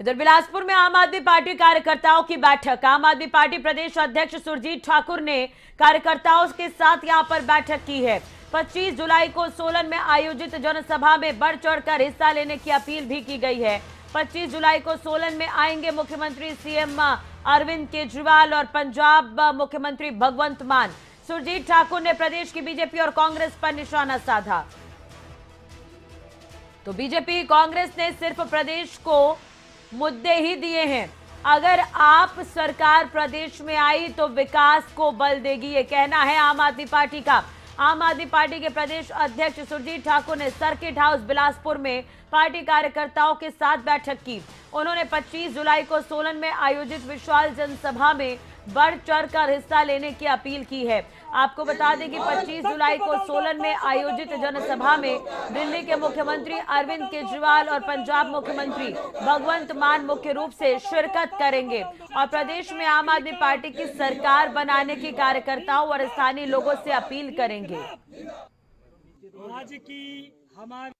इधर बिलासपुर में आम आदमी पार्टी कार्यकर्ताओं की बैठक। आम आदमी पार्टी प्रदेश अध्यक्ष सुरजीत ठाकुर ने कार्यकर्ताओं के साथ यहाँ पर बैठक की है। 25 जुलाई को सोलन में आयोजित जनसभा में बढ़ चढ़कर हिस्सा लेने की अपील भी की गई है। 25 जुलाई को सोलन में आएँगे मुख्यमंत्री सीएम अरविंद केजरीवाल और पंजाब मुख्यमंत्री भगवंत मान। सुरजीत ठाकुर ने प्रदेश की बीजेपी और कांग्रेस पर निशाना साधा। तो बीजेपी, कांग्रेस ने सिर्फ़ प्रदेश को मुद्दे ही दिए हैं। अगर आप सरकार प्रदेश में आई तो विकास को बल देगी, ये कहना है आम आदमी पार्टी का। आम आदमी पार्टी के प्रदेश अध्यक्ष सुरजीत ठाकुर ने सर्किट हाउस बिलासपुर में पार्टी कार्यकर्ताओं के साथ बैठक की। उन्होंने 25 जुलाई को सोलन में आयोजित विशाल जनसभा में बढ़ चढ़ कर हिस्सा लेने की अपील की है। आपको बता दें कि 25 जुलाई को सोलन में आयोजित जनसभा में दिल्ली के मुख्यमंत्री अरविंद केजरीवाल और पंजाब मुख्यमंत्री भगवंत मान मुख्य रूप से शिरकत करेंगे और प्रदेश में आम आदमी पार्टी की सरकार बनाने की कार्यकर्ताओं और स्थानीय लोगों से अपील करेंगे। की हमारी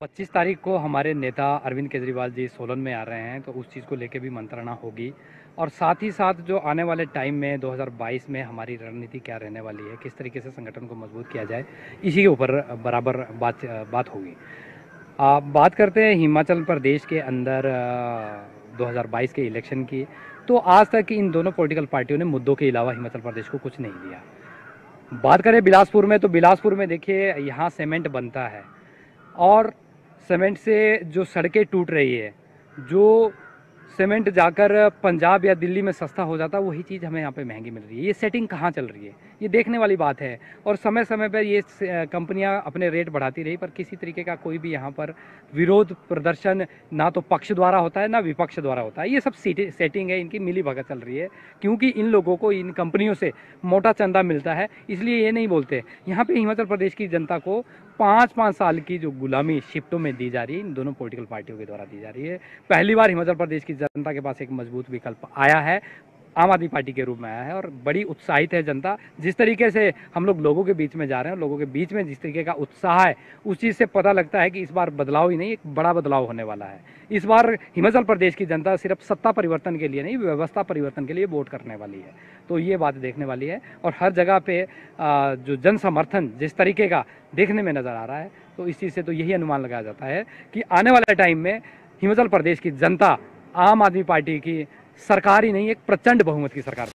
25 तारीख को हमारे नेता अरविंद केजरीवाल जी सोलन में आ रहे हैं तो उस चीज़ को लेके भी मंत्रणा होगी। और साथ ही साथ जो आने वाले टाइम में 2022 में हमारी रणनीति क्या रहने वाली है किस तरीके से संगठन को मज़बूत किया जाए इसी के ऊपर बराबर बात बात होगी। बात करते हैं हिमाचल प्रदेश के अंदर आ, 2022 के इलेक्शन की। तो आज तक इन दोनों पॉलिटिकल पार्टियों ने मुद्दों के अलावा हिमाचल प्रदेश को कुछ नहीं दिया। बात करें बिलासपुर में तो बिलासपुर में देखिए यहाँ सीमेंट बनता है। और सीमेंट से जो सड़कें टूट रही है जो सीमेंट जाकर पंजाब या दिल्ली में सस्ता हो जाता, वही चीज़ हमें यहाँ पे महँगी मिल रही है। ये सेटिंग कहाँ चल रही है? ये देखने वाली बात है। और समय समय पर ये कंपनियाँ अपने रेट बढ़ाती रही, पर किसी तरीके का कोई भी यहाँ पर विरोध, प्रदर्शन ना तो पक्ष द्वारा होता है, ना विपक्ष द्वारा होता है। ये सब सेटिंग है, इनकी मिली भगत चल रही है, क्योंकि इन लोगों को, इन कंपनियों से मोटा चंदा मिलता है, इसलिए ये नहीं बोलते। यहाँ पर हिमाचल प्रदेश की जनता को पाँच पाँच साल की जो गुलामी शिफ्टों में दी जा रही है, इन दोनों पोलिटिकल पार्टियों के द्वारा दी जा रही है। पहली बार हिमाचल प्रदेश की जनता के पास एक मज़बूत विकल्प आया है, आम आदमी पार्टी के रूप में आया है और बड़ी उत्साहित है जनता। जिस तरीके से हम लोग लोगों के बीच में जा रहे हैं, लोगों के बीच में जिस तरीके का उत्साह है, उस चीज़ से पता लगता है कि इस बार बदलाव ही नहीं, एक बड़ा बदलाव होने वाला है। इस बार हिमाचल प्रदेश की जनता सिर्फ़ सत्ता परिवर्तन के लिए नहीं, व्यवस्था परिवर्तन के लिए वोट करने वाली है। तो ये बात देखने वाली है और हर जगह पर जो जन समर्थन जिस तरीके का देखने में नज़र आ रहा है तो इस चीज़ से तो यही अनुमान लगाया जाता है कि आने वाले टाइम में हिमाचल प्रदेश की जनता आम आदमी पार्टी की सरकार ही नहीं एक प्रचंड बहुमत की सरकार।